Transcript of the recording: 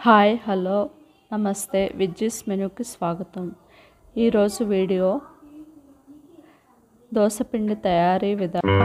Hi hello నమస్తే విజ్జిస్ మెనూకి స్వాగతం. ఈరోజు వీడియో దోసపిండి తయారీ విధానం.